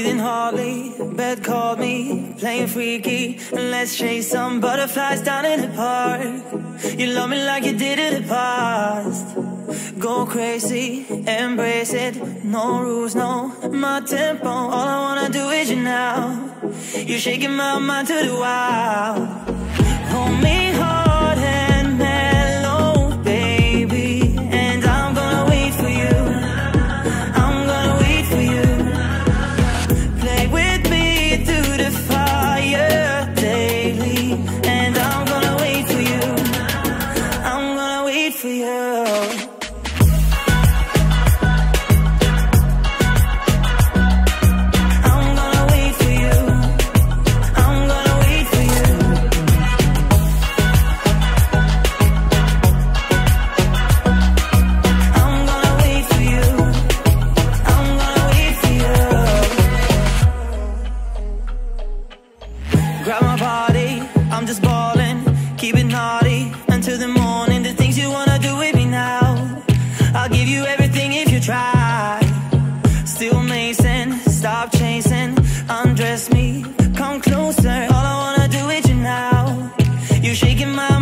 Breathing hardly, bed called me, playing freaky. And let's chase some butterflies down in the park. You love me like you did in the past. Go crazy, embrace it, no rules, no my tempo. All I wanna do is you now. You're shaking my mind to the wild. Hold me hard. for you. shaking my